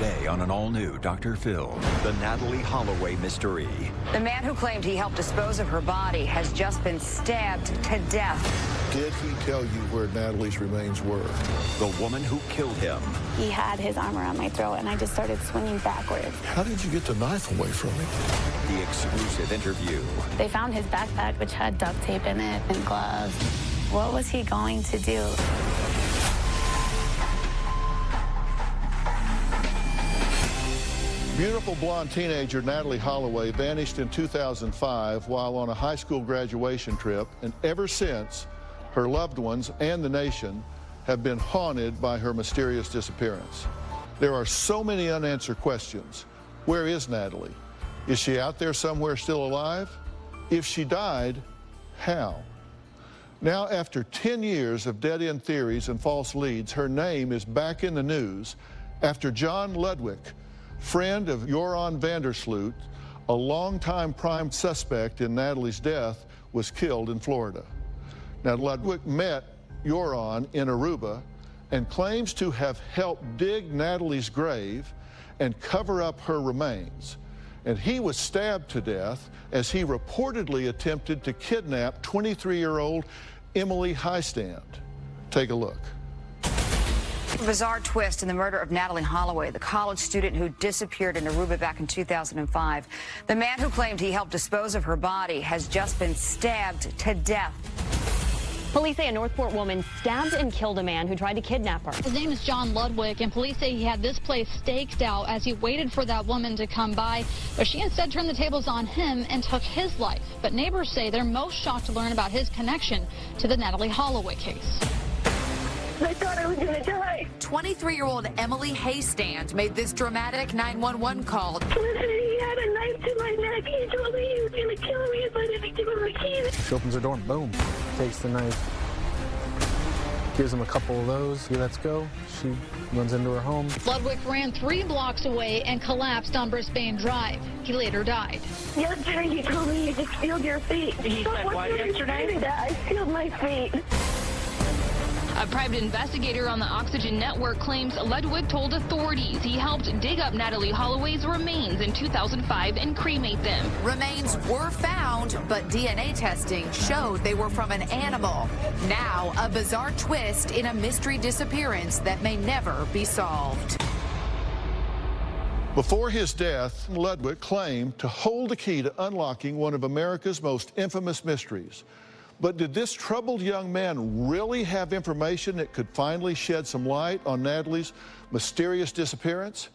Today on an all-new Dr. Phil, the Natalee Holloway mystery. The man who claimed he helped dispose of her body has just been stabbed to death. Did he tell you where Natalee's remains were? The woman who killed him. He had his arm around my throat, and I just started swinging backwards. How did you get the knife away from him? The exclusive interview. They found his backpack, which had duct tape in it and gloves. What was he going to do? Beautiful blonde teenager Natalee Holloway vanished in 2005 while on a high school graduation trip, and ever since, her loved ones and the nation have been haunted by her mysterious disappearance. There are so many unanswered questions. Where is Natalee? Is she out there somewhere still alive? If she died, how? Now, after 10 years of dead end theories and false leads, her name is back in the news after John Ludwig, friend of Joran van der Sloot, a longtime prime suspect in Natalee's death, was killed in Florida. Now, Ludwig met Joran in Aruba and claims to have helped dig Natalee's grave and cover up her remains. And he was stabbed to death as he reportedly attempted to kidnap 23 year old Emily Hiestand. Take a look. A bizarre twist in the murder of Natalee Holloway, the college student who disappeared in Aruba back in 2005. The man who claimed he helped dispose of her body has just been stabbed to death. Police say a Northport woman stabbed and killed a man who tried to kidnap her. His name is John Ludwig, and police say he had this place staked out as he waited for that woman to come by, but she instead turned the tables on him and took his life. But neighbors say they're most shocked to learn about his connection to the Natalee Holloway case. I thought I was going to die. 23-year-old Emily Hiestand made this dramatic 911 call. Listen, he had a knife to my neck. He told me he was going to kill me if I didn't give him the keys. She opens the door and boom, takes the knife. Gives him a couple of those. He lets go. She runs into her home. Ludwig ran three blocks away and collapsed on Brisbane Drive. He later died. Yesterday, you told me you just sealed your feet. He said what yesterday? I sealed my feet. A private investigator on the Oxygen Network claims Ludwig told authorities he helped dig up Natalee Holloway's remains in 2005 and cremate them. Remains were found, but DNA testing showed they were from an animal. Now, a bizarre twist in a mystery disappearance that may never be solved. Before his death, Ludwig claimed to hold the key to unlocking one of America's most infamous mysteries. But did this troubled young man really have information that could finally shed some light on Natalee's mysterious disappearance?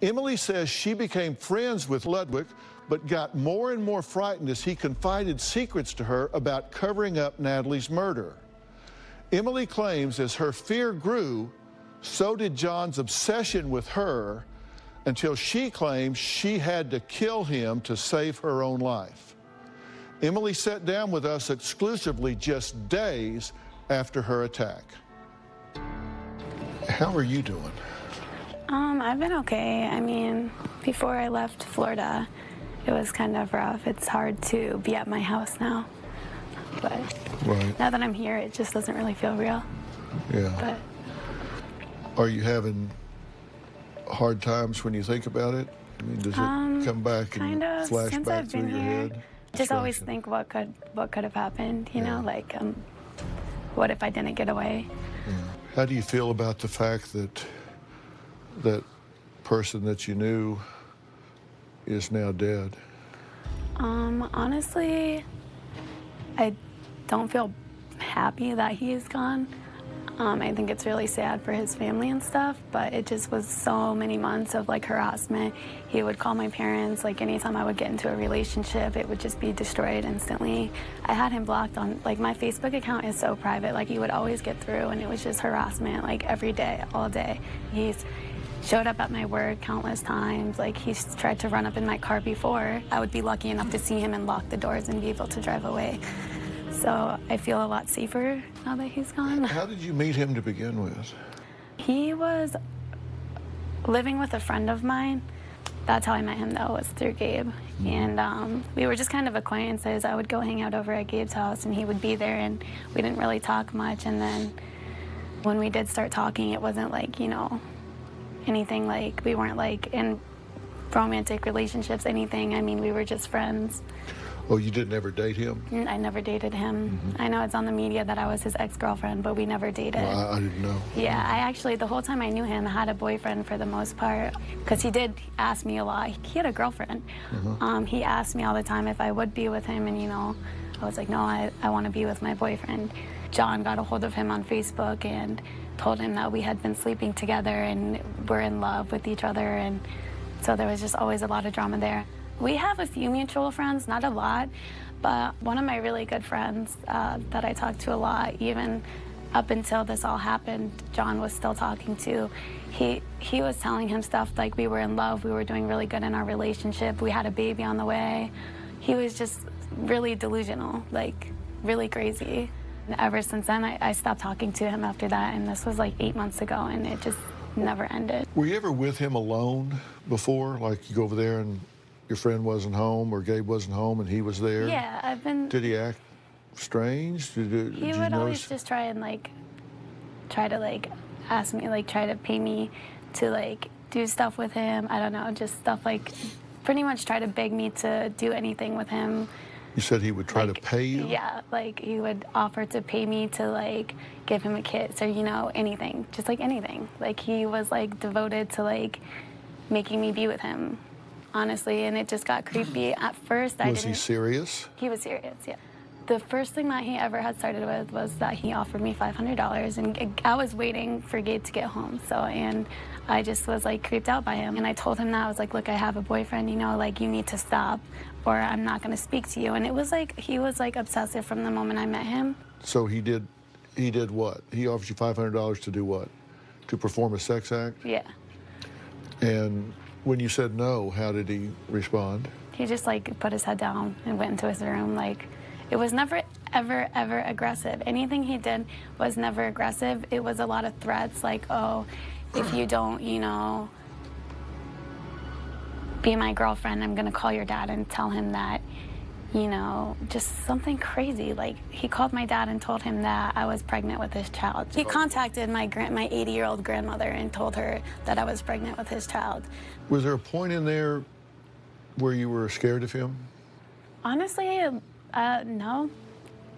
Emily says she became friends with Ludwig, but got more and more frightened as he confided secrets to her about covering up Natalee's murder. Emily claims as her fear grew, so did John's obsession with her until she claims she had to kill him to save her own life. Emily sat down with us exclusively just days after her attack. How are you doing? Um, I've been okay. I mean, before I left Florida, it was kind of rough. It's hard to be at my house now. But right. now that I'm here, it just doesn't really feel real. Yeah. But are you having hard times when you think about it? I mean, does it um, come back and flash since back I've through been your here, head? Just always think what could what could have happened. You Yeah. know, like um, what if I didn't get away? How do you feel about the fact that that person that you knew is now dead? Um, honestly, I don't feel happy that he is gone. Um, I think it's really sad for his family and stuff, but it just was so many months of like harassment. He would call my parents, like anytime I would get into a relationship, it would just be destroyed instantly. I had him blocked on, like my Facebook account is so private, like he would always get through and it was just harassment, like every day, all day. He's showed up at my work countless times. Like he's tried to run up in my car before. I would be lucky enough to see him and lock the doors and be able to drive away. So I feel a lot safer now that he's gone. How did you meet him to begin with? He was living with a friend of mine. That's how I met him, though, was through Gabe. And um, we were just kind of acquaintances. I would go hang out over at Gabe's house, and he would be there, and we didn't really talk much. And then when we did start talking, it wasn't like, you know, anything like we weren't like in romantic relationships, anything. I mean, we were just friends. Oh, you didn't ever date him? Mm, I never dated him. I know it's on the media that I was his ex-girlfriend, but we never dated. Well, I, I didn't know. Yeah, I actually, the whole time I knew him, had a boyfriend for the most part, because he did ask me a lot. He had a girlfriend. Um, he asked me all the time if I would be with him, and you know, I was like, no, I, I want to be with my boyfriend. John got a hold of him on Facebook and told him that we had been sleeping together and we're in love with each other, and so there was just always a lot of drama there. We have a few mutual friends, not a lot, but one of my really good friends uh, that I talk to a lot, even up until this all happened, John was still talking to. He he was telling him stuff like we were in love, we were doing really good in our relationship, we had a baby on the way. He was just really delusional, like really crazy. And ever since then, I, I stopped talking to him after that, and this was like eight months ago, and it just never ended. Were you ever with him alone before? Like you go over there and your friend wasn't home or Gabe wasn't home and he was there? Yeah, I've been. Did he act strange? Did, did he would always just try and like try to like ask me like try to pay me to like do stuff with him i don't know just stuff like pretty much try to beg me to do anything with him You said he would try to pay you? yeah like he would offer to pay me to like give him a kiss or you know anything just like anything like he was like devoted to like making me be with him honestly and it just got creepy mm-hmm. at first i Was didn't he serious? he was serious, yeah. The first thing that he ever had started with was that he offered me $500, and I was waiting for Gabe to get home. So, and I just was like creeped out by him. And I told him that I was like, look, I have a boyfriend, you know, like you need to stop, or I'm not going to speak to you. And it was like he was like obsessive from the moment I met him. So he did he did what? He offered you five hundred dollars to do what? To perform a sex act? Yeah. And when you said no, how did he respond? He just like put his head down and went into his room. Like it was never ever ever aggressive. Anything he did was never aggressive. It was a lot of threats like, "Oh, if you don't, you know, be my girlfriend, I'm going to call your dad and tell him that you know, just something crazy. Like he called my dad and told him that I was pregnant with his child. He contacted my grand, my 80-year-old grandmother and told her that I was pregnant with his child. Was there a point in there where you were scared of him? Honestly, uh, no.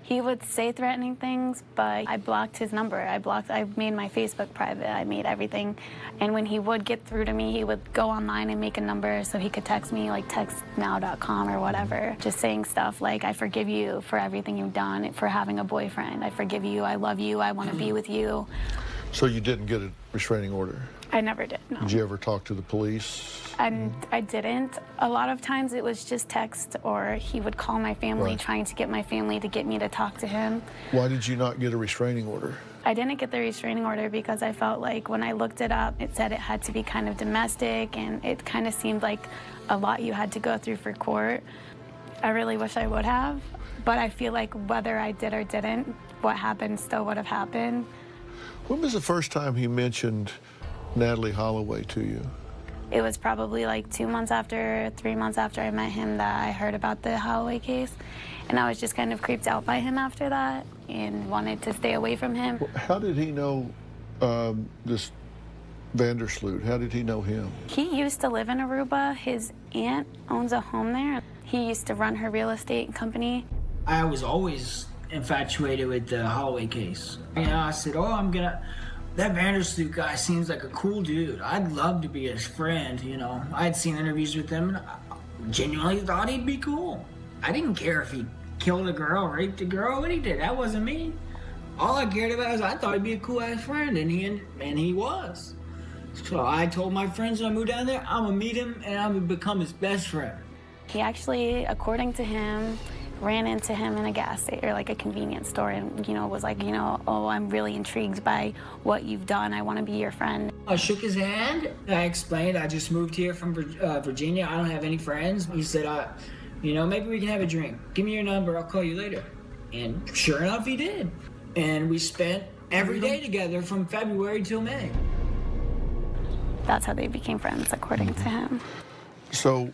He would say threatening things, but I blocked his number. I blocked. I made my Facebook private. I made everything. And when he would get through to me, he would go online and make a number so he could text me, like textnow.com or whatever, just saying stuff like, "I forgive you for everything you've done, for having a boyfriend. I forgive you. I love you. I want to be mm-hmm. with you." So you didn't get a restraining order? I never did. No. Did you ever talk to the police? And I didn't. A lot of times it was just text, or he would call my family, Right. trying to get my family to get me to talk to him. Why did you not get a restraining order? I didn't get the restraining order because I felt like when I looked it up, it said it had to be kind of domestic, and it kind of seemed like a lot you had to go through for court. I really wish I would have, but I feel like whether I did or didn't, what happened still would have happened. When was the first time he mentioned Natalee Holloway to you? It was probably like two months after, three months after I met him that I heard about the Holloway case. And I was just kind of creeped out by him after that and wanted to stay away from him. How did he know um, this van der Sloot? How did he know him? He used to live in Aruba. His aunt owns a home there. He used to run her real estate company. I was always infatuated with the Holloway case. You know, I said, "Oh, I'm gonna." That van der Sloot guy seems like a cool dude. I'd love to be his friend. You know, I had seen interviews with him, and I genuinely thought he'd be cool. I didn't care if he killed a girl, raped a girl, what he did. That wasn't me. All I cared about is I thought he'd be a cool ass friend, and he and he was. So I told my friends when I moved down there, I'm gonna meet him and I'm gonna become his best friend. He actually, according to him, ran into him in a gas station or like a convenience store and, you know, was like, you know, oh, I'm really intrigued by what you've done. I want to be your friend. I shook his hand. I explained I just moved here from uh, Virginia. I don't have any friends. He said, uh, you know, maybe we can have a drink. Give me your number. I'll call you later. And sure enough, he did. And we spent every day together from February till May. That's how they became friends, according to him. So,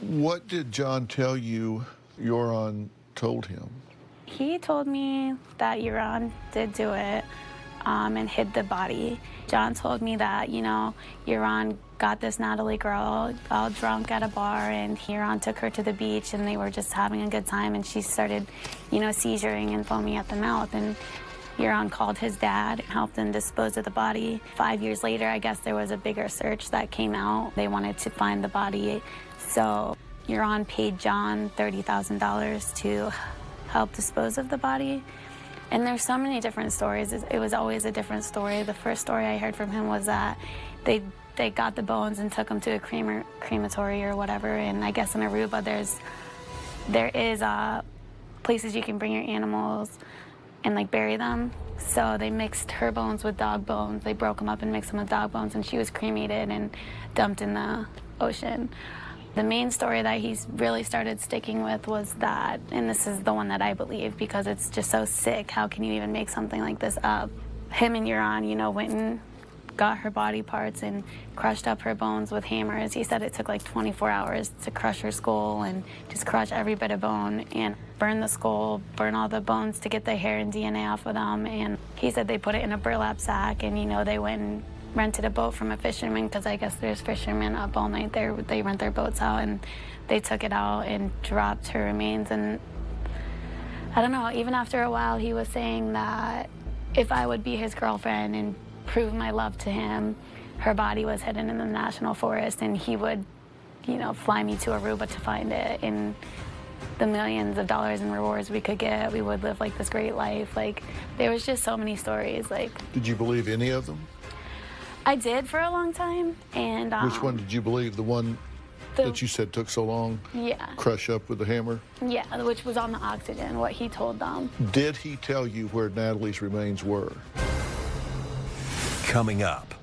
what did John tell you Joran told him? He told me that Joran did do it. um, and hid the body. John told me that, you know, Joran got this Natalee girl all drunk at a bar, and Joran took her to the beach, and they were just having a good time, and she started, you know, seizuring and foaming at the mouth. And Joran called his dad, and helped him dispose of the body. Five years later, I guess there was a bigger search that came out. They wanted to find the body. So Joran paid John $30,000 to help dispose of the body. And there's so many different stories. It was always a different story. The first story I heard from him was that they they got the bones and took them to a creamer, crematory or whatever. And I guess in Aruba, there's there is uh, places you can bring your animals and like bury them. So they mixed her bones with dog bones. They broke them up and mixed them with dog bones, and she was cremated and dumped in the ocean. The main story that he's really started sticking with was that, and this is the one that I believe because it's just so sick. How can you even make something like this up? Him and Joran, you know, went and got her body parts and crushed up her bones with hammers. He said it took like 24 hours to crush her skull and just crush every bit of bone and burn the skull, burn all the bones to get the hair and DNA off of them. And he said they put it in a burlap sack and, you know, they went and rented a boat from a fisherman because I guess there's fishermen up all night there. They rent their boats out and they took it out and dropped her remains. And I don't know, even after a while, he was saying that if I would be his girlfriend and prove my love to him. Her body was hidden in the national forest, and he would, you know, fly me to Aruba to find it. And the millions of dollars in rewards we could get, we would live like this great life. Like there was just so many stories. Like, did you believe any of them? I did for a long time, and um, which one did you believe? The one the, that you said took so long? Yeah. Crush up with the hammer? Yeah, which was on the oxygen, what he told them. Did he tell you where Natalee's remains were? Coming up.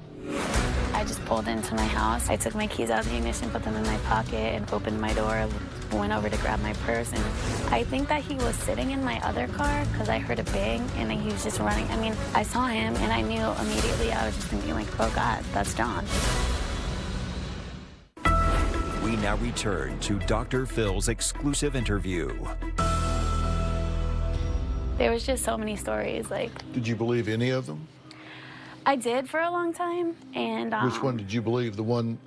I just pulled into my house. I took my keys out of the ignition, put them in my pocket, and opened my door. Went over to grab my purse, and I think that he was sitting in my other car because I heard a bang, and then he was just running. I mean, I saw him, and I knew immediately. I was just thinking, like, oh God, that's John. We now return to Dr. Phil's exclusive interview. There was just so many stories. Like, did you believe any of them? I did for a long time, and um, which one did you believe? The one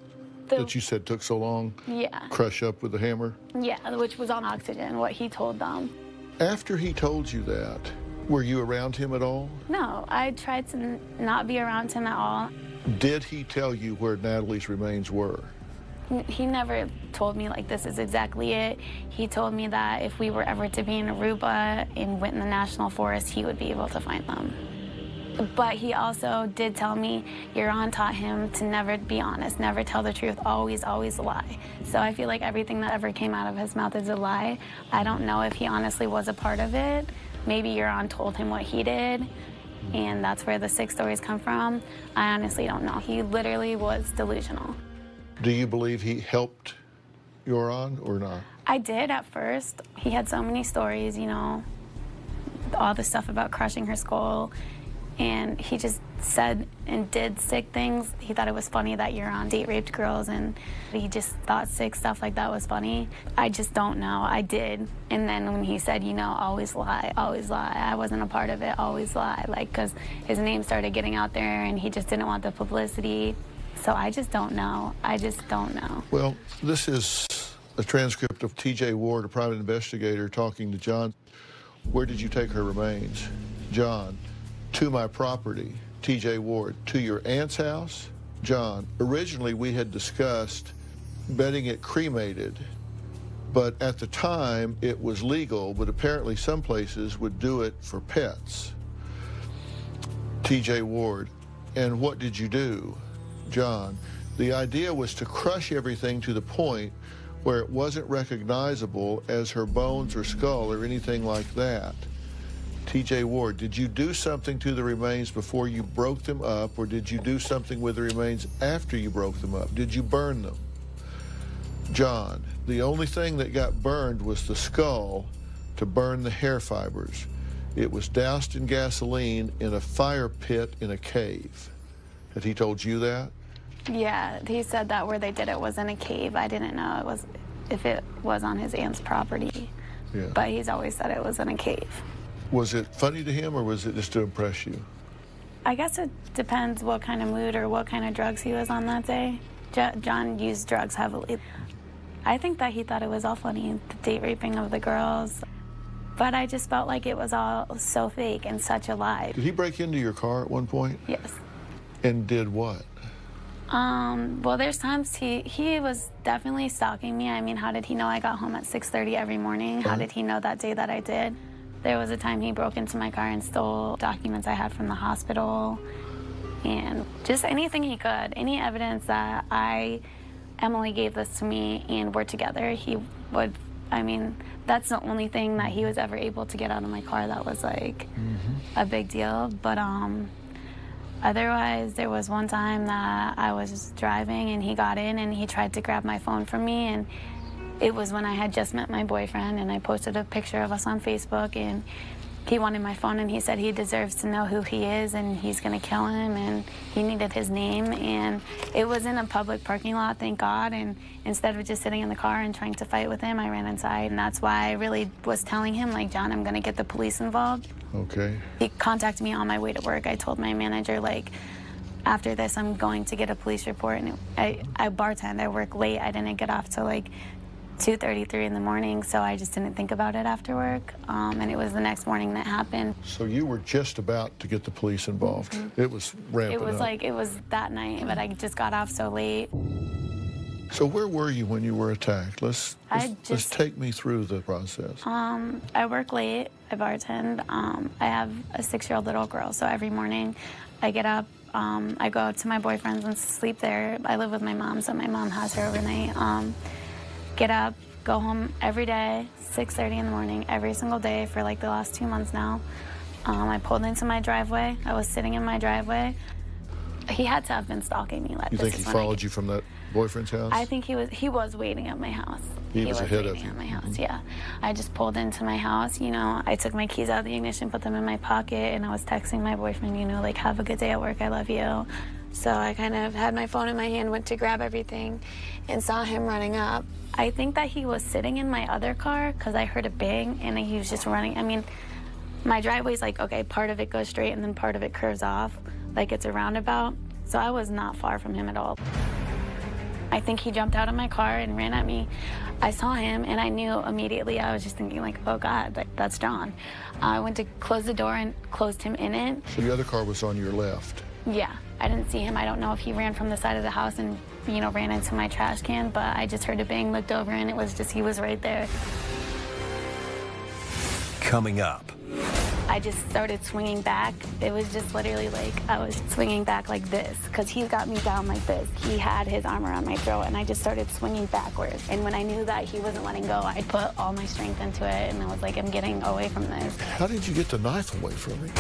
the, that you said took so long? Yeah. Crush up with the hammer? Yeah, which was on oxygen. What he told them. After he told you that, were you around him at all? No, I tried to not be around him at all. Did he tell you where Natalee's remains were? He never told me like this is exactly it. He told me that if we were ever to be in Aruba and went in the national forest, he would be able to find them. But he also did tell me Joran taught him to never be honest, never tell the truth, always, always lie. So I feel like everything that ever came out of his mouth is a lie. I don't know if he honestly was a part of it. Maybe Joran told him what he did, and that's where the six stories come from. I honestly don't know. He literally was delusional. Do you believe he helped Joran or not? I did at first. He had so many stories, you know, all the stuff about crushing her skull and he just said and did sick things. He thought it was funny that Joran date raped girls, and he just thought sick stuff like that was funny. I just don't know. I did. And then when he said, you know, always lie, always lie, I wasn't a part of it, always lie, like, because his name started getting out there and he just didn't want the publicity. So I just don't know. I just don't know. Well, this is a transcript of TJ Ward, a private investigator, talking to John. Where did you take her remains? John, to my property, TJ Ward, to your aunt's house? John, originally we had discussed betting it cremated, but at the time it was legal, but apparently some places would do it for pets. TJ Ward, and what did you do? John, the idea was to crush everything to the point where it wasn't recognizable as her bones or skull or anything like that. TJ Ward, did you do something to the remains before you broke them up, or did you do something with the remains after you broke them up? Did you burn them? John, the only thing that got burned was the skull to burn the hair fibers. It was doused in gasoline in a fire pit in a cave. Had he told you that? Yeah, he said that where they did it was in a cave. I didn't know it was if it was on his aunt's property. Yeah. But he's always said it was in a cave. Was it funny to him or was it just to impress you? I guess it depends what kind of mood or what kind of drugs he was on that day. J- John used drugs heavily. I think that he thought it was all funny, the date raping of the girls. But I just felt like it was all so fake and such a lie. Did he break into your car at one point? Yes. And did what? Um, well, there's times he he was definitely stalking me. I mean, how did he know I got home at 6:30 every morning? How Uh-huh. did he know that day that I did? There was a time he broke into my car and stole documents I had from the hospital, and just anything he could, any evidence that I, Emily gave this to me and we're together. He would. I mean, that's the only thing that he was ever able to get out of my car that was like a big deal. But um, Otherwise, there was one time that I was driving and he got in and he tried to grab my phone from me. And it was when I had just met my boyfriend and I posted a picture of us on Facebook and he wanted my phone and he said he deserves to know who he is and he's going to kill him and he needed his name. And it was in a public parking lot, thank God. And instead of just sitting in the car and trying to fight with him, I ran inside. And that's why I really was telling him, like, John, I'm going to get the police involved. Okay. He contacted me on my way to work. I told my manager, like, after this, I'm going to get a police report. And I, I bartend. I work late. I didn't get off till like 2:33 in the morning, so I just didn't think about it after work. Um, and it was the next morning that happened. So you were just about to get the police involved. It was Mm-hmm. It was up. like it was that night, but I just got off so late. So where were you when you were attacked? Let's let's, let's take me through the process. Um, I work late. I bartend. Um, I have a six-year-old little girl, so every morning I get up. Um, I go to my boyfriend's and sleep there. I live with my mom, so my mom has her overnight. Um, get up, go home every day, 6:30 in the morning, every single day for like the last two months now. Um, I pulled into my driveway. I was sitting in my driveway. He had to have been stalking me. Like, You think he when I followed you from that boyfriend's house? I think he was he was waiting at my house. He was ahead of waiting you. at my house. Yeah, I just pulled into my house. You know, I took my keys out of the ignition, put them in my pocket, and I was texting my boyfriend. You know, like have a good day at work. I love you. So I kind of had my phone in my hand, went to grab everything, and saw him running up. I think that he was sitting in my other car because I heard a bang, and he was just running. I mean, my driveway's like okay, part of it goes straight, and then part of it curves off, like it's a roundabout. So I was not far from him at all. I think he jumped out of my car and ran at me. I saw him and I knew immediately. I was just thinking like, oh God, like that's John. I went to close the door and closed him in it. So the other car was on your left. Yeah, I didn't see him. I don't know if he ran from the side of the house and you know ran into my trash can, but I just heard a bang, looked over, and it was just he was right there. Coming up. I just started swinging back. It was just literally like I was swinging back like this because he got me down like this. He had his arm around my throat and I just started swinging backwards. And when I knew that he wasn't letting go, I put all my strength into it and I was like, I'm getting away from this. How did you get the knife away from me?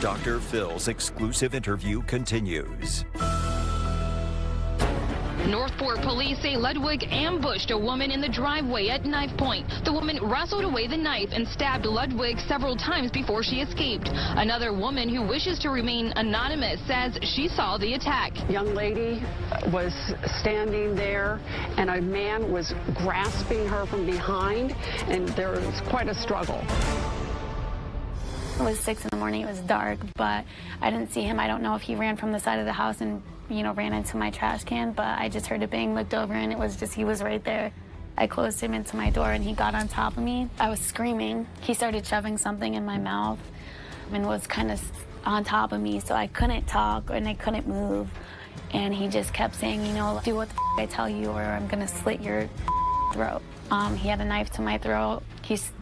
Dr. Phil's exclusive interview continues. Northport police say Ludwig ambushed a woman in the driveway at knife point. The woman wrestled away the knife and stabbed Ludwig several times before she escaped. Another woman who wishes to remain anonymous says she saw the attack. young lady was standing there and a man was grasping her from behind and there was quite a struggle. It was six in the morning. It was dark, but I didn't see him. I don't know if he ran from the side of the house and, you know, ran into my trash can, but I just heard a bang, looked over, and it was just, he was right there. I closed him into my door and he got on top of me. I was screaming. He started shoving something in my mouth and was kind of on top of me, so I couldn't talk and I couldn't move. And he just kept saying, you know, do what the I tell you or I'm gonna slit your throat. Um, he had a knife to my throat. He's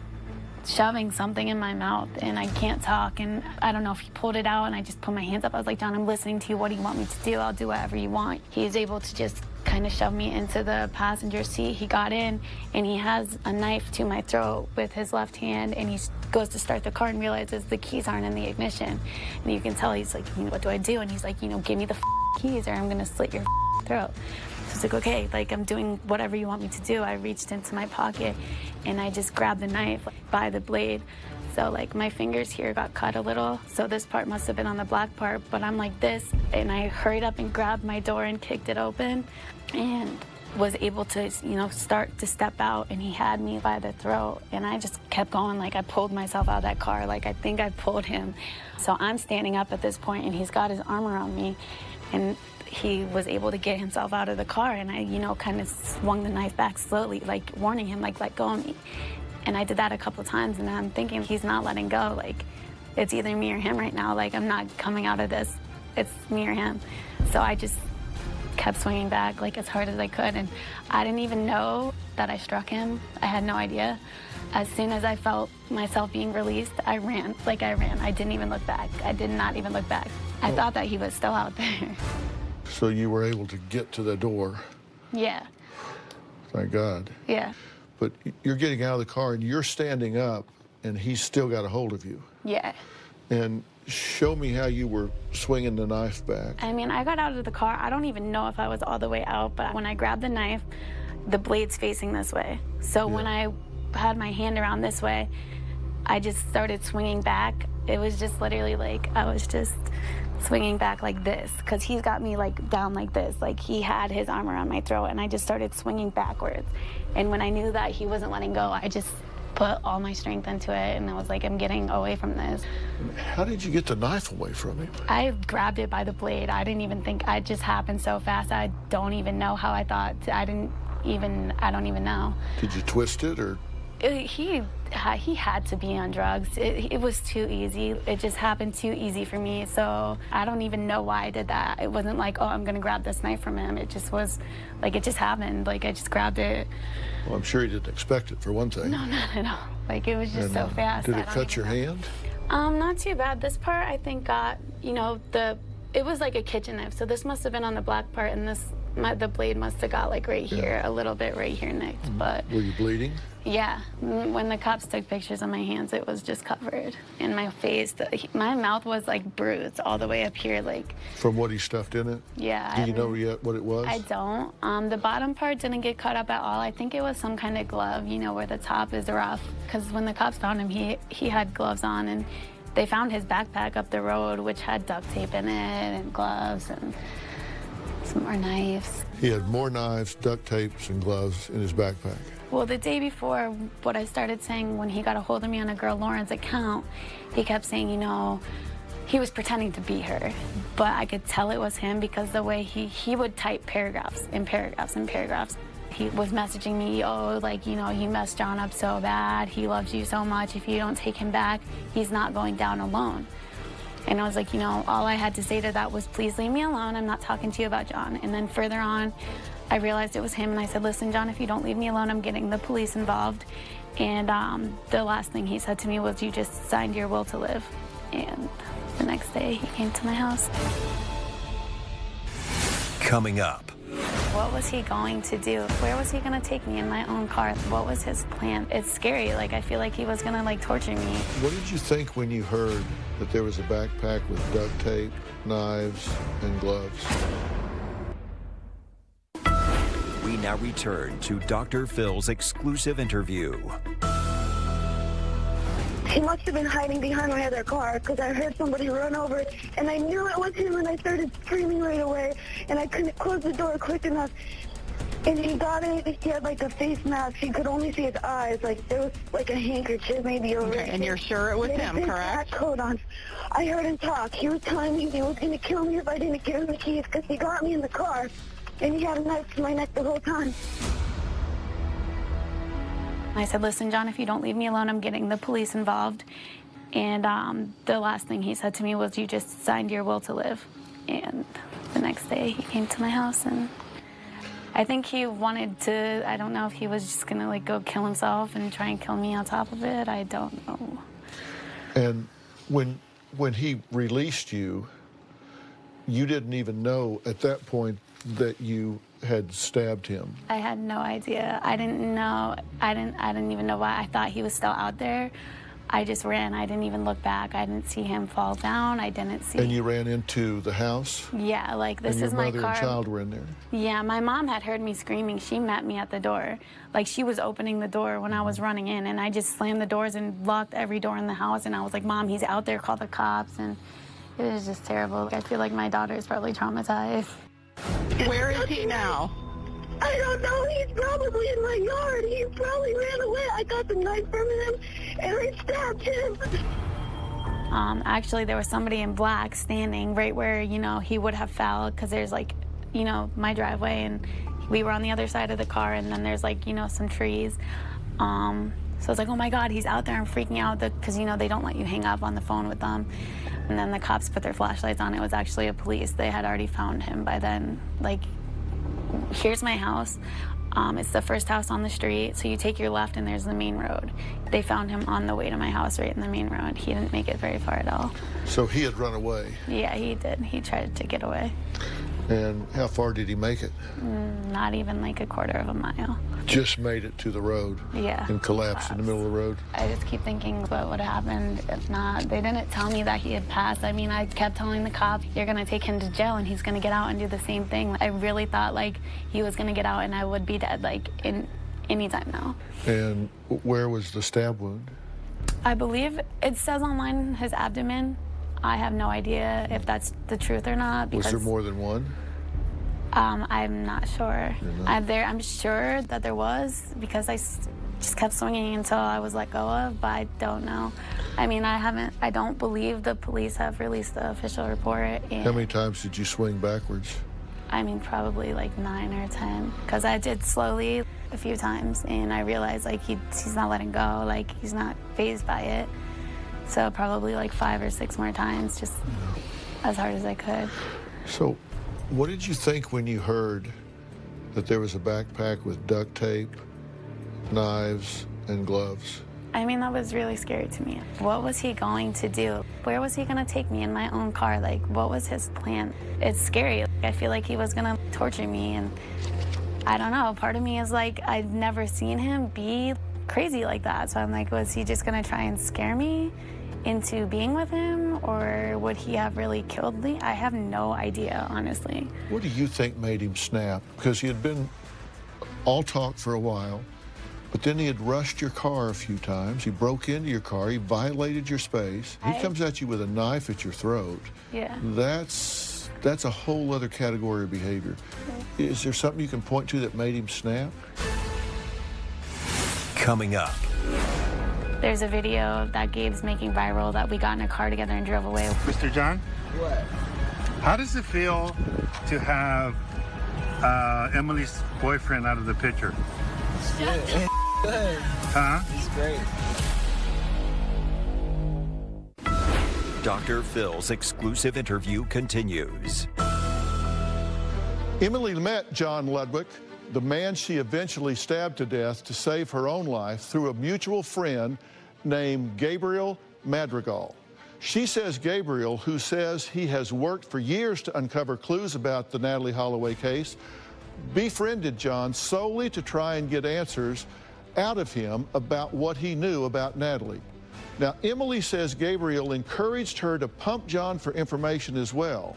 shoving something in my mouth and I can't talk and I don't know if he pulled it out and I just put my hands up. I was like, John, I'm listening to you. What do you want me to do? I'll do whatever you want. He was able to just kind of shove me into the passenger seat. He got in and he has a knife to my throat with his left hand and he goes to start the car and realizes the keys aren't in the ignition. And you can tell he's like, you know, what do I do? And he's like, you know, give me the keys or I'm gonna slit your throat. It's like, okay, like I'm doing whatever you want me to do. I reached into my pocket and I just grabbed the knife by the blade. So like my fingers here got cut a little. So this part must have been on the black part, but I'm like this and I hurried up and grabbed my door and kicked it open. And was able to, you know, start to step out and he had me by the throat and I just kept going like I pulled myself out of that car like I think I pulled him. So I'm standing up at this point and he's got his arm around me and he was able to get himself out of the car and I, you know, kind of swung the knife back slowly like warning him like let go of me. And I did that a couple times and I'm thinking he's not letting go like it's either me or him right now like I'm not coming out of this. It's me or him. So I just kept swinging back like as hard as I could. And I didn't even know that I struck him. I had no idea. As soon as I felt myself being released, I ran. Like I ran. I didn't even look back. I did not even look back. I Oh. thought that he was still out there. So you were able to get to the door. yeah. Thank God. Yeah. But you're getting out of the car and you're standing up and he's still got a hold of you. Yeah. And show me how you were swinging the knife back. I mean, I got out of the car. I don't even know if I was all the way out, but when I grabbed the knife, the blade's facing this way. So when I had my hand around this way, I just started swinging back. It was just literally like I was just swinging back like this because he's got me like down like this. Like he had his arm around my throat, and I just started swinging backwards. And when I knew that he wasn't letting go, I just put all my strength into it, and I was like, I'm getting away from this. How did you get the knife away from him? I grabbed it by the blade. I didn't even think it just happened so fast. I don't even know how I thought. I didn't even. I don't even know. Did you twist it or? It- he he had to be on drugs. It, it was too easy. It just happened too easy for me. So I don't even know why I did that. It wasn't like, oh, I'm gonna grab this knife from him. It just was like it just happened. Like I just grabbed it. Well, I'm sure he didn't expect it for one thing. No, not at all. Like it was just And, so uh, fast. Did it cut your hand? Um, not too bad. This part I think got, you know, the it was like a kitchen knife. So this must have been on the black part and this my, the blade must have got like right here, a little bit right here nicked. But Were you bleeding? yeah, mm, when the cops took pictures of my hands, it was just covered. And my face, the, my mouth was like bruised all the way up here. Like, From what he stuffed in it? yeah. Do I you know yet what it was? I don't. Um, the bottom part didn't get cut up at all. I think it was some kind of glove, you know, where the top is rough. Because when the cops found him, he he had gloves on, and they found his backpack up the road, which had duct tape in it and gloves and some more knives. He had more knives, duct tapes, and gloves in his backpack. Well, the day before, what I started saying when he got a hold of me on a girl Lauren's account, he kept saying, you know, he was pretending to be her, but I could tell it was him because the way he he would type paragraphs and paragraphs and paragraphs. He was messaging me, oh, like you know, he messed John up so bad. He loves you so much. If you don't take him back, he's not going down alone. And I was like, you know, all I had to say to that was, please leave me alone. I'm not talking to you about John. And then further on, I realized it was him, and I said, listen, John, if you don't leave me alone, I'm getting the police involved. And um, the last thing he said to me was, you just signed your will to live. And the next day, he came to my house. Coming up. What was he going to do? Where was he going to take me in my own car? What was his plan? It's scary. Like, I feel like he was going to, like, torture me. What did you think when you heard that there was a backpack with duct tape, knives, and gloves? We now return to Dr. Phil's exclusive interview. He must have been hiding behind my other car because I heard somebody run over and I knew it was him and I started screaming right away and I couldn't close the door quick enough. And he got it, he had like a face mask. He could only see his eyes. Like there was like a handkerchief maybe over Okay, and you're sure it was He had a him, correct? coat on. I heard him talk. He was telling me he was going to kill me if I didn't give him the keys because he got me in the car and he had a knife to my neck the whole time. I said, listen, John, if you don't leave me alone, I'm getting the police involved. And um, the last thing he said to me was, you just signed your will to live. And the next day he came to my house and I think he wanted to, I don't know if he was just gonna like go kill himself and try and kill me on top of it. I don't know. And when when he released you, you didn't even know at that point that you had stabbed him. I had no idea. I didn't know. I didn't. I didn't even know why. I thought he was still out there. I just ran. I didn't even look back. I didn't see him fall down. I didn't see. And you ran into the house. yeah, like this and your is my mother car. and child were in there. Yeah, my mom had heard me screaming. She met me at the door. Like she was opening the door when I was running in, and I just slammed the doors and locked every door in the house. And I was like, "Mom, he's out there. Call the cops." And it was just terrible. I feel like my daughter is probably traumatized. Where is he now? I don't know. He's probably in my yard. He probably ran away. I got the knife from him and I stabbed him. Um, actually, there was somebody in black standing right where, you know, he would have fell because there's like, you know, my driveway and we were on the other side of the car and then there's like, you know, some trees. Um, so I was like, oh my God, he's out there. I'm freaking out because, you know, they don't let you hang up on the phone with them. And then the cops put their flashlights on. It was actually a police. They had already found him by then. Like, here's my house. Um, it's the first house on the street. So you take your left and there's the main road. They found him on the way to my house right in the main road. He didn't make it very far at all. So he had run away. Yeah, he did. He tried to get away. And how far did he make it? Mm, not even like a quarter of a mile. Just made it to the road. Yeah. And collapsed in the middle of the road. I just keep thinking what would have happened if not. They didn't tell me that he had passed. I mean, I kept telling the cop, you're going to take him to jail and he's going to get out and do the same thing. I really thought like he was going to get out and I would be dead like in any time now. And where was the stab wound? I believe it says online his abdomen. I have no idea if that's the truth or not. Because, Was there more than one? Um, I'm not sure. I'm there. I'm sure that there was because I s- just kept swinging until I was let go of, but I don't know. I mean, I haven't. I don't believe the police have released the official report. And How many times did you swing backwards? I mean, probably like nine or ten, because I did slowly a few times, and I realized like he, he's not letting go, like he's not phased by it. So probably like five or six more times, just as hard as I could. So, what did you think when you heard that there was a backpack with duct tape, knives, and gloves? I mean, that was really scary to me. What was he going to do? Where was he going to take me in my own car? Like, what was his plan? It's scary. I feel like he was going to torture me, and I don't know. Part of me is like, I've never seen him be crazy like that. So I'm like, was he just going to try and scare me into being with him, or would he have really killed Lee? I have no idea, honestly. What do you think made him snap? Because he had been all talk for a while, but then he had rushed your car a few times. He broke into your car. He violated your space. He I- comes at you with a knife at your throat. Yeah. That's that's a whole other category of behavior. Mm-hmm. Is there something you can point to that made him snap? Coming up. There's a video that Gabe's making viral that we got in a car together and drove away. Mr. John? What? How does it feel to have uh, Emily's boyfriend out of the picture? It's Good. Huh? It's great. Dr. Phil's exclusive interview continues. Emily met John Ludwig, the man she eventually stabbed to death to save her own life, through a mutual friend named Gabriel Madrigal. She says Gabriel, who says he has worked for years to uncover clues about the Natalee Holloway case, befriended John solely to try and get answers out of him about what he knew about Natalee. Now, Emily says Gabriel encouraged her to pump John for information as well.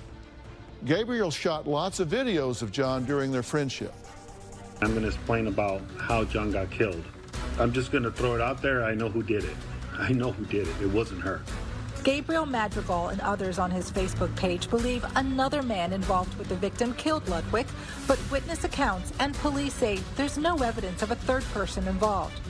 Gabriel shot lots of videos of John during their friendship. I'm going to explain about how John got killed. I'm just going to throw it out there. I know who did it. I know who did it. It wasn't her. Gabriel Madrigal and others on his Facebook page believe another man involved with the victim killed Ludwig, but witness accounts and police say there's no evidence of a third person involved.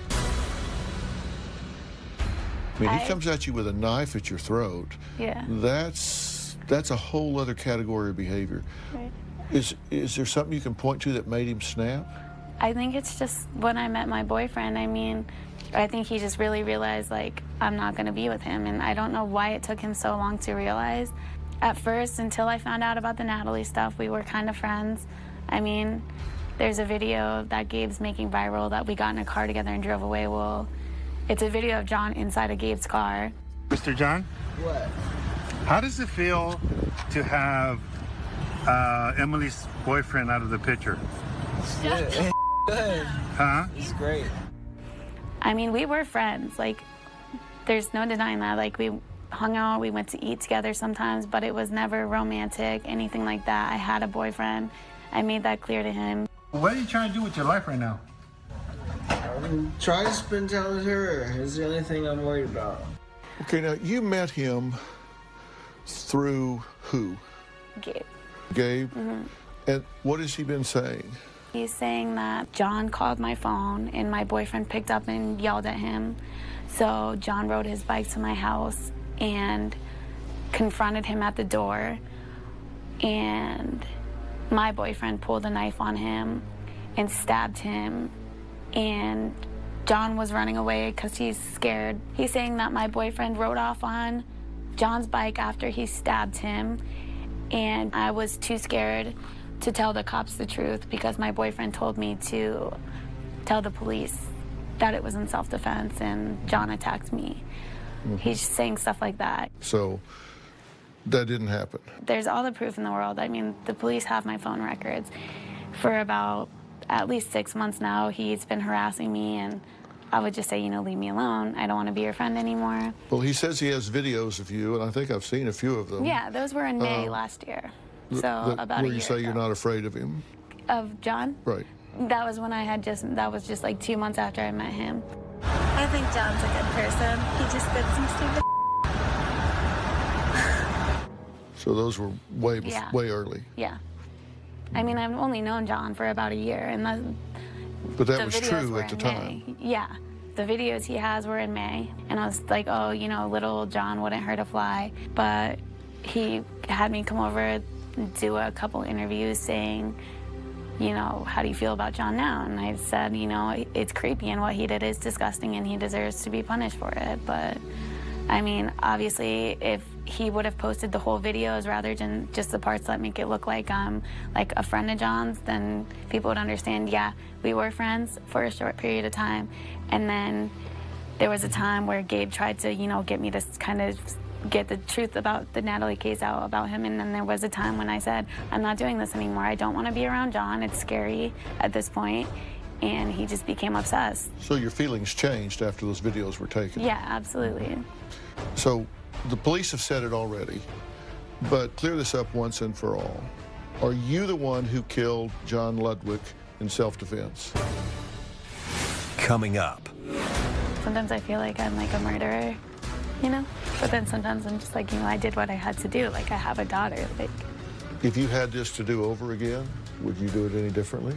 I mean, he I- comes at you with a knife at your throat. Yeah. That's that's a whole other category of behavior. Right. Is is there something you can point to that made him snap? I think it's just when I met my boyfriend. I mean, I think he just really realized like I'm not going to be with him, and I don't know why it took him so long to realize. At first, until I found out about the Natalee stuff, we were kind of friends. I mean, there's a video that Gabe's making viral that we got in a car together and drove away. Well, it's a video of John inside of Gabe's car. Mr. John? What? How does it feel to have uh, Emily's boyfriend out of the picture? Good. Good. Huh? It's great. I mean, we were friends. Like, there's no denying that. Like, we hung out, we went to eat together sometimes, but it was never romantic, anything like that. I had a boyfriend. I made that clear to him. What are you trying to do with your life right now? I'm trying to spend time with her. Is the only thing I'm worried about. Okay, now you met him through who? Gabe. Gabe. Mm -hmm. And what has he been saying? He's saying that John called my phone and my boyfriend picked up and yelled at him. So John rode his bike to my house and confronted him at the door. And my boyfriend pulled a knife on him and stabbed him. And John was running away because he's scared. He's saying that my boyfriend rode off on John's bike after he stabbed him. And I was too scared to tell the cops the truth because my boyfriend told me to tell the police that it was in self defense and John attacked me. Mm-hmm. He's saying stuff like that. So that didn't happen. There's all the proof in the world. I mean, the police have my phone records. For about at least six months now, he's been harassing me, and I would just say, you know, leave me alone. I don't want to be your friend anymore. Well, he says he has videos of you, and I think I've seen a few of them. Yeah, those were in May uh, last year. So the, about where you say ago. you're not afraid of him. Of John? Right. That was when I had just, that was just like two months after I met him. I think John's a good person. He just did some stupid So those were way yeah. way early. Yeah. I mean, I've only known John for about a year, and the, but that was true at the time. May. Yeah, the videos he has were in May, and I was like, oh, you know, little John wouldn't hurt a fly. But he had me come over, do a couple interviews, saying, you know, how do you feel about John now? And I said, you know, it's creepy, and what he did is disgusting, and he deserves to be punished for it. But I mean, obviously, if he would have posted the whole videos rather than just the parts that make it look like um like a friend of John's, then people would understand. Yeah, we were friends for a short period of time, and then there was a time where Gabe tried to you know get me to kind of get the truth about the Natalee case out about him. And then there was a time when I said, I'm not doing this anymore. I don't want to be around John. It's scary at this point. And he just became obsessed. So your feelings changed after those videos were taken? Yeah, absolutely. So the police have said it already, but clear this up once and for all. Are you the one who killed John Ludwig in self-defense? Coming up. Sometimes I feel like I'm like a murderer, you know? But then sometimes I'm just like, you know, I did what I had to do. Like I have a daughter, like. If you had this to do over again, would you do it any differently?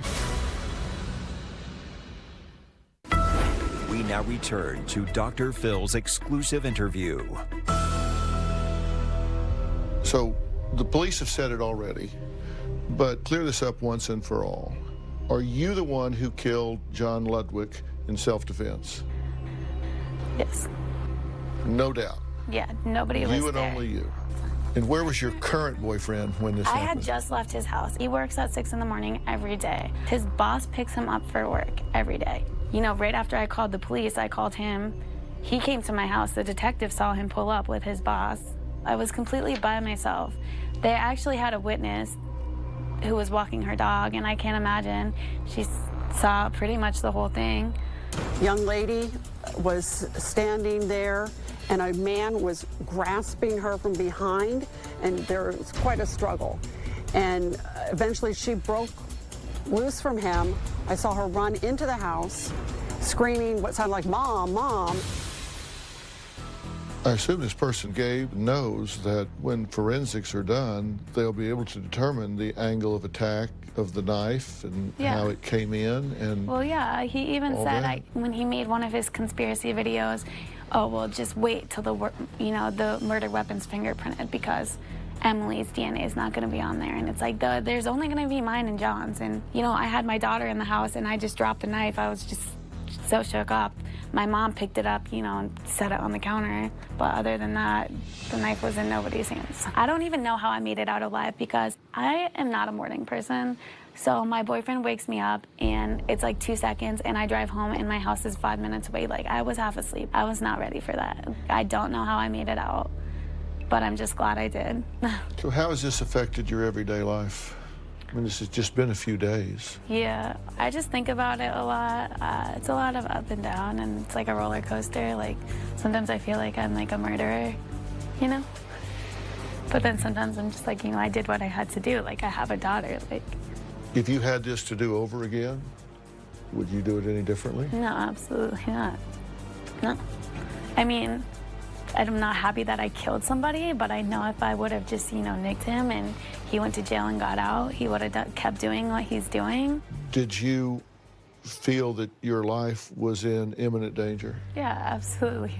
We now return to Dr. Phil's exclusive interview. So the police have said it already, but clear this up once and for all. Are you the one who killed John Ludwig in self-defense? Yes. No doubt. Yeah, nobody you was You and there. only you. And where was your current boyfriend when this I happened? had just left his house. He works at 6 in the morning every day. His boss picks him up for work every day. You know, right after I called the police, I called him. He came to my house. The detective saw him pull up with his boss. I was completely by myself. They actually had a witness who was walking her dog, and I can't imagine. She saw pretty much the whole thing. Young lady was standing there, and a man was grasping her from behind, and there was quite a struggle. And eventually she broke loose from him. I saw her run into the house, screaming what sounded like, Mom, Mom. I assume this person, Gabe, knows that when forensics are done, they'll be able to determine the angle of attack of the knife and yeah. how it came in. And well, yeah, he even said I, when he made one of his conspiracy videos, "Oh, well, just wait till the you know the murder weapon's fingerprinted because." Emily's DNA is not going to be on there. And it's like, the, there's only going to be mine and John's. And, you know, I had my daughter in the house and I just dropped the knife. I was just so shook up my mom picked it up, you know, and set it on the counter. But other than that, the knife was in nobody's hands. I don't even know how I made it out alive because I am not a morning person. So my boyfriend wakes me up and it's like two seconds and I drive home and my house is five minutes away. Like I was half asleep. I was not ready for that. I don't know how I made it out, but I'm just glad I did. so how has this affected your everyday life? I mean, this has just been a few days. Yeah, I just think about it a lot. Uh, it's a lot of up and down, and it's like a roller coaster. Like, sometimes I feel like I'm like a murderer, you know? But then sometimes I'm just like, you know, I did what I had to do. Like, I have a daughter. Like, if you had this to do over again, would you do it any differently? No, absolutely not. No. I mean, I'm not happy that I killed somebody, but I know if I would have just, you know, nicked him and he went to jail and got out, he would have kept doing what he's doing. Did you feel that your life was in imminent danger? Yeah, absolutely.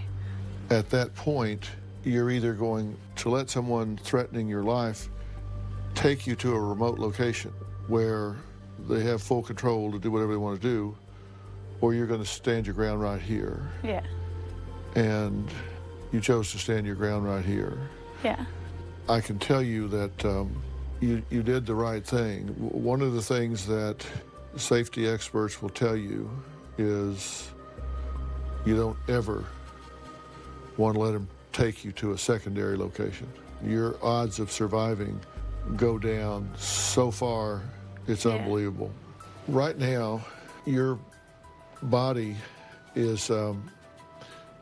At that point, you're either going to let someone threatening your life take you to a remote location where they have full control to do whatever they want to do, or you're going to stand your ground right here. Yeah. And you chose to stand your ground right here. Yeah. I can tell you that um, you, you did the right thing. One of the things that safety experts will tell you is you don't ever want to let them take you to a secondary location. Your odds of surviving go down so far, it's Yeah. unbelievable. Right now, your body is, um,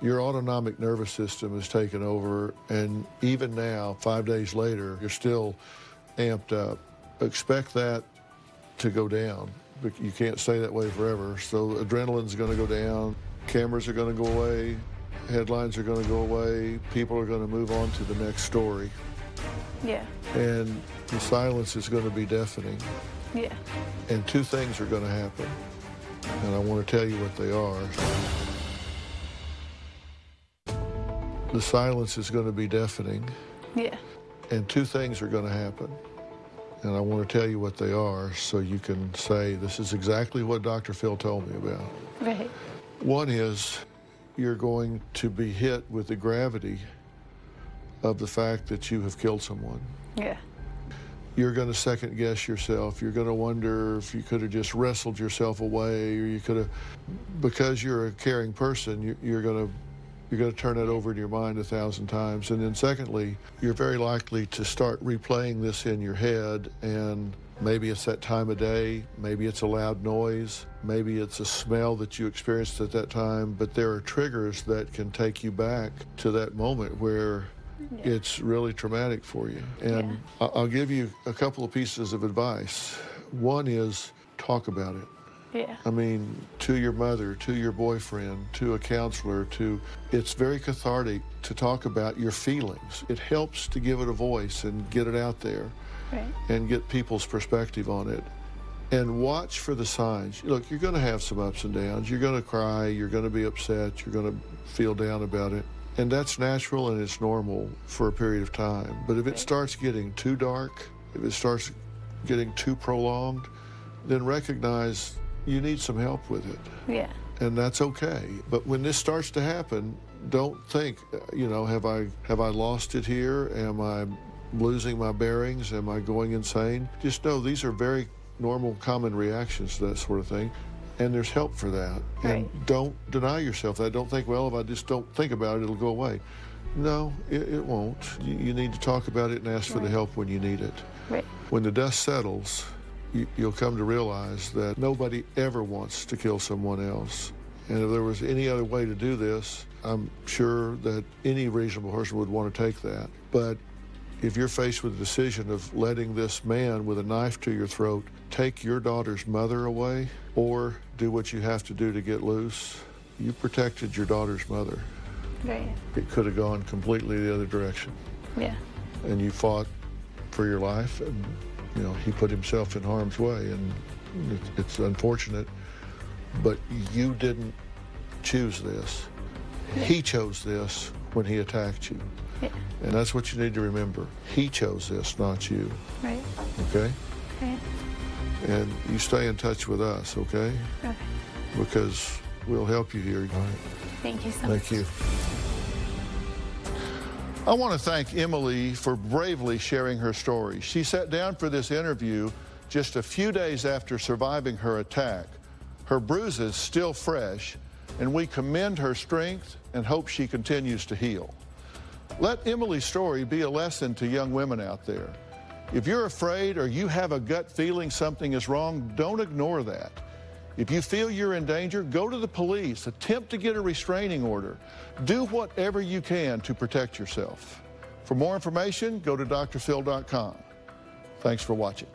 your autonomic nervous system is taken over, and even now, five days later, you're still amped up. Expect that to go down. But You can't stay that way forever. So adrenaline's going to go down, cameras are going to go away, headlines are going to go away, people are going to move on to the next story, Yeah. and the silence is going to be deafening. Yeah. And two things are going to happen, and I want to tell you what they are. The silence is going to be deafening, Yeah. and two things are going to happen. And I want to tell you what they are so you can say, this is exactly what Dr. Phil told me about. Right. One is you're going to be hit with the gravity of the fact that you have killed someone. Yeah. You're going to second guess yourself. You're going to wonder if you could have just wrestled yourself away, or you could have, because you're a caring person, you- you're going to you're going to turn that over in your mind a thousand times. And then, secondly, you're very likely to start replaying this in your head. And maybe it's that time of day, maybe it's a loud noise, maybe it's a smell that you experienced at that time. But there are triggers that can take you back to that moment where it's really traumatic for you. And I- I'll give you a couple of pieces of advice. One is talk about it. Yeah. I mean, to your mother, to your boyfriend, to a counselor, to it's very cathartic to talk about your feelings. It helps to give it a voice and get it out there Right. and get people's perspective on it. And watch for the signs. Look, you're going to have some ups and downs. You're going to cry. You're going to be upset. You're going to feel down about it. And that's natural and it's normal for a period of time. But if it starts getting too dark, if it starts getting too prolonged, then recognize you need some help with it Yeah. and that's okay. But when this starts to happen, don't think, you know, have I have I lost it here? Am I losing my bearings? Am I going insane? Just know these are very normal, common reactions to that sort of thing, and there's help for that. And don't deny yourself that. Don't think, well, if I just don't think about it, it'll go away. No, it, it won't. You, you need to talk about it and ask for the help when you need it. Right. When the dust settles, you, you'll come to realize that nobody ever wants to kill someone else. And if there was any other way to do this, I'm sure that any reasonable person would want to take that. But if you're faced with the decision of letting this man with a knife to your throat take your daughter's mother away or do what you have to do to get loose, you protected your daughter's mother. Right. It could have gone completely the other direction. Yeah. And you fought for your life, and you know he put himself in harm's way, and it's, it's unfortunate. But you didn't choose this. He chose this when he attacked you, Yeah. and that's what you need to remember. He chose this, not you. Right. Okay? Okay. And you stay in touch with us, okay? Okay. Because we'll help you here. All right. Thank you so much. Thank you. I want to thank Emily for bravely sharing her story. She sat down for this interview just a few days after surviving her attack. Her bruises still fresh, and we commend her strength and hope she continues to heal. Let Emily's story be a lesson to young women out there. If you're afraid or you have a gut feeling something is wrong, don't ignore that. If you feel you're in danger, go to the police, attempt to get a restraining order. Do whatever you can to protect yourself. For more information, go to drphil.com. Thanks for watching.